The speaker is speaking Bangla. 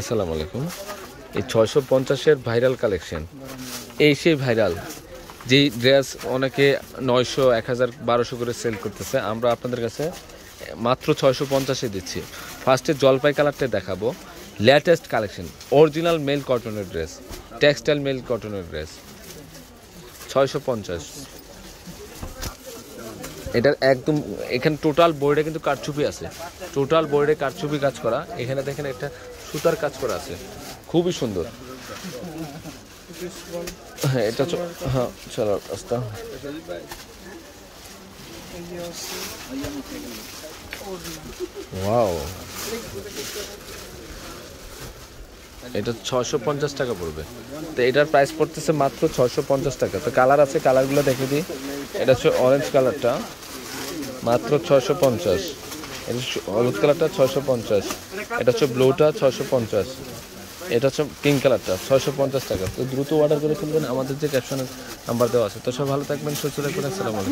আসসালামু আলাইকুম। এই ছয়শো পঞ্চাশের ভাইরাল কালেকশন। এই সেই ভাইরাল, যেই ড্রেস অনেকে নয়শো এক হাজার বারোশো করে সেল করতেছে, আমরা আপনাদের কাছে মাত্র ছয়শো পঞ্চাশে দিচ্ছি। ফার্স্টে জলপাই কালারটা দেখাবো। লেটেস্ট কালেকশন, অরিজিনাল মেল কটনের ড্রেস, টেক্সটাইল মেল কটনের ড্রেস। ছয়শো পঞ্চাশ। এটার একদম, এখানে টোটাল বোর্ডে কিন্তু কারচুপি আছে। টোটাল বোর্ডে কারচুপি কাজ করা। এখানে দেখেন একটা সুতার কাজ করা আছে। খুবই সুন্দর। হ্যাঁ এটা হ্যাঁ রাস্তা। ওয়াও এটা ছশো পঞ্চাশ টাকা পড়বে। তো এটার প্রাইস পড়তেছে মাত্র ছশো পঞ্চাশ টাকা। তো কালার আছে কালারগুলো দেখে দিই। এটা হচ্ছে অরেঞ্জ কালারটা মাত্র ছশো পঞ্চাশ। এটা হলুদ কালারটা ছশো পঞ্চাশ। এটা হচ্ছে ব্লুটা ছশো পঞ্চাশ। এটা হচ্ছে পিঙ্ক কালারটা ছয়শো পঞ্চাশ টাকা। তো দ্রুত অর্ডার করে ফেলবেন। আমাদের যে ক্যাপশনের নাম্বার দেওয়া আছে। তো সব ভালো থাকবেন, সুস্থ থাকবেন। আসসালামু আলাইকুম।